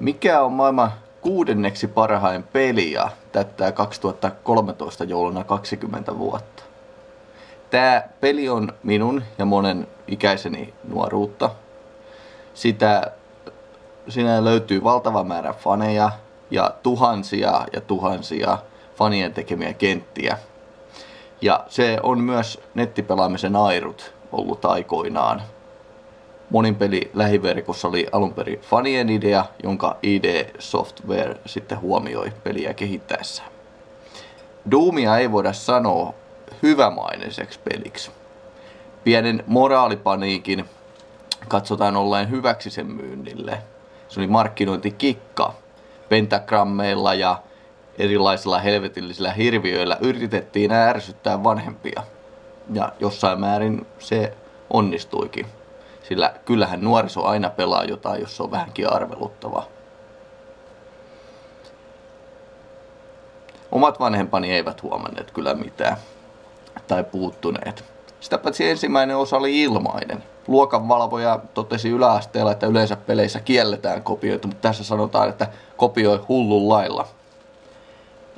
Mikä on maailman kuudenneksi parhain peli ja täyttää 2013 jouluna 20 vuotta? Tämä peli on minun ja monen ikäiseni nuoruutta. Sitä, siinä löytyy valtava määrä faneja ja tuhansia ja tuhansia fanien tekemiä kenttiä. Ja se on myös nettipelaamisen airut ollut aikoinaan. Monin peli lähiverkossa oli alun perin fanien idea, jonka ID Software sitten huomioi peliä kehittäessä. Doomia ei voida sanoa hyvämaineiseksi peliksi. Pienen moraalipaniikin katsotaan olleen hyväksi sen myynnille. Se oli markkinointikikka. Pentagrammeilla ja erilaisilla helvetillisillä hirviöillä yritettiin ärsyttää vanhempia. Ja jossain määrin se onnistuikin. Sillä kyllähän nuoriso aina pelaa jotain, jos se on vähänkin arveluttavaa. Omat vanhempani eivät huomanneet kyllä mitään tai puuttuneet. Sitä paitsi ensimmäinen osa oli ilmainen. Luokanvalvoja totesi yläasteella, että yleensä peleissä kielletään kopioita, mutta tässä sanotaan, että kopioi hullun lailla.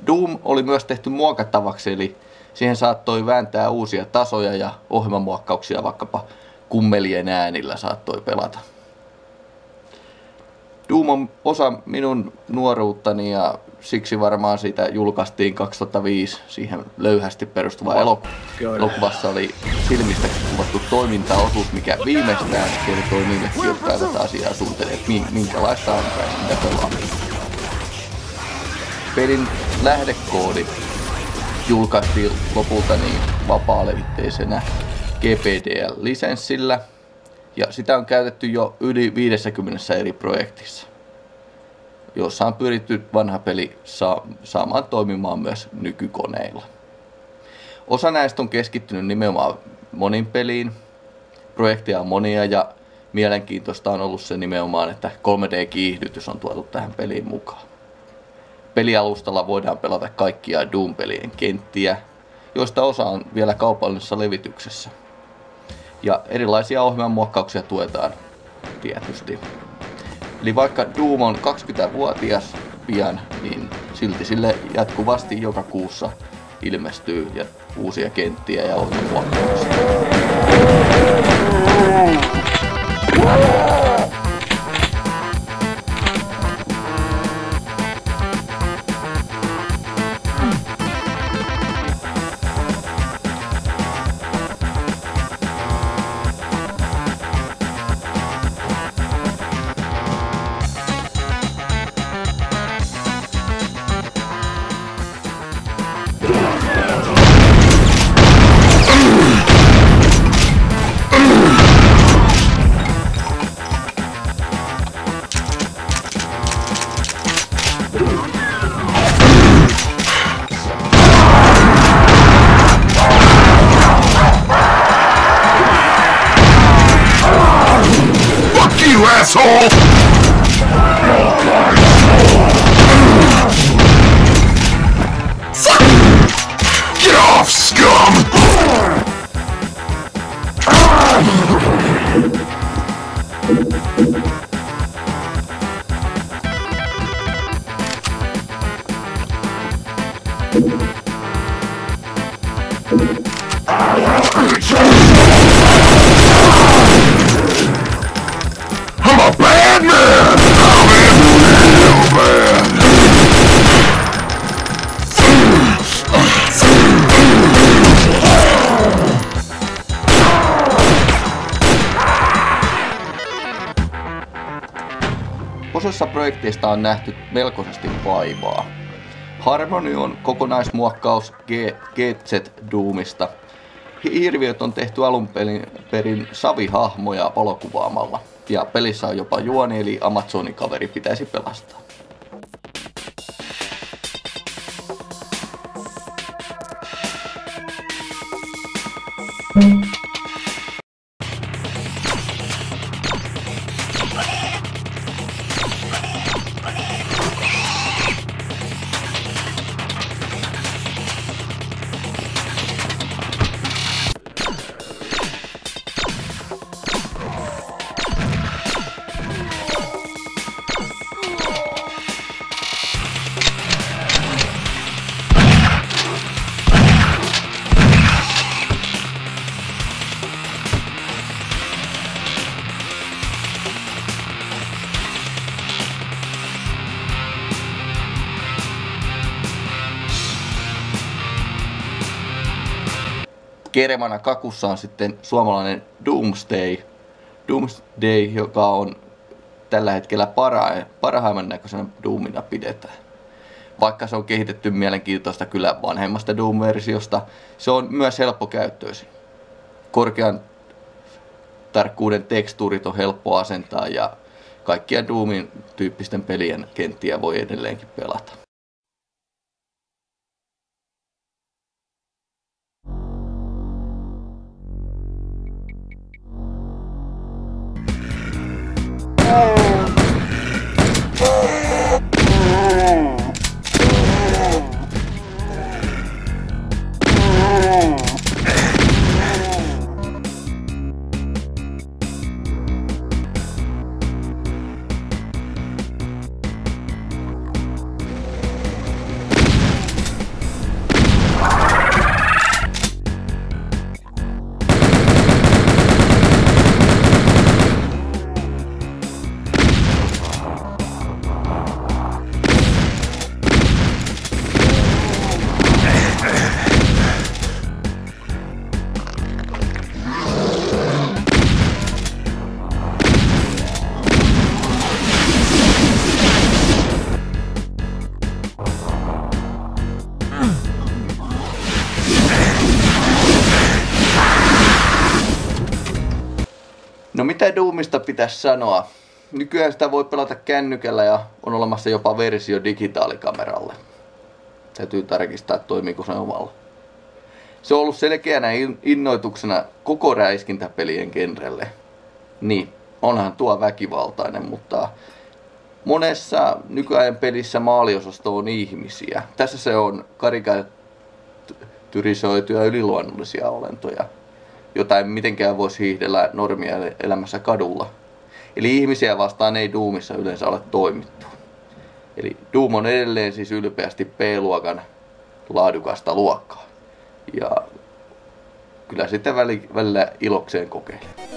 Doom oli myös tehty muokattavaksi, eli siihen saattoi vääntää uusia tasoja ja ohjelmamuokkauksia vaikkapa kummelien äänillä saattoi pelata. Doom on osa minun nuoruuttani ja siksi varmaan siitä julkaistiin 2005 siihen löyhästi perustuva elokuva. Elokuvassa oli silmistä kuvattu toimintaosuus, mikä viimeistään kertoi niille, jotka eivät asiaa tunteneet, minkälaista on mitä pelaamista. Pelin lähdekoodi julkaistiin lopulta niin vapaa-levitteisenä GPDL-lisenssillä, ja sitä on käytetty jo yli 50 eri projektissa, jossa on pyritty vanha peli saa, saamaan toimimaan myös nykykoneilla. Osa näistä on keskittynyt nimenomaan monin peliin. Projekteja on monia ja mielenkiintoista on ollut se nimenomaan, että 3D-kiihdytys on tuotu tähän peliin mukaan. Pelialustalla voidaan pelata kaikkia Doom-pelien kenttiä, joista osa on vielä kaupallisessa levityksessä – ja erilaisia ohjelmanmuokkauksia tuetaan tietysti. Eli vaikka Doom on 20-vuotias pian, niin silti sille jatkuvasti joka kuussa ilmestyy ja uusia kenttiä ja ohjelmanmuokkauksia. asshole! Osassa projekteista on nähty melkoisesti vaivaa. Harmony on kokonaismuokkaus GZ Doomista. Hirviöt on tehty alun perin, perin savihahmoja valokuvaamalla. Ja pelissä on jopa juoni, eli Amazonin kaveri pitäisi pelastaa. Keremana kakussa on sitten suomalainen Doomsday. Doomsday, joka on tällä hetkellä para- parhaimman näköisenä Doomina pidetään. Vaikka se on kehitetty mielenkiintoista kyllä vanhemmasta Doom-versiosta, se on myös helppokäyttöisin. Korkean tarkkuuden tekstuurit on helppo asentaa ja kaikkia Doomin tyyppisten pelien kenttiä voi edelleenkin pelata. Oh. No mitä Doomista pitäisi sanoa? Nykyään sitä voi pelata kännykällä ja on olemassa jopa versio digitaalikameralle. Täytyy tarkistaa, toimiiko se omalla. Se on ollut selkeänä in- innoituksena koko räiskintäpelien genrelle. Niin, onhan tuo väkivaltainen, mutta monessa nykyajan pelissä maaliosasto on ihmisiä. Tässä se on karikatyrisoituja yliluonnollisia olentoja jota ei mitenkään voisi hiihdellä normia elämässä kadulla. Eli ihmisiä vastaan ei Doomissa yleensä ole toimittu. Eli Doom on edelleen siis ylpeästi P-luokan laadukasta luokkaa. Ja kyllä sitten välillä ilokseen kokeilee.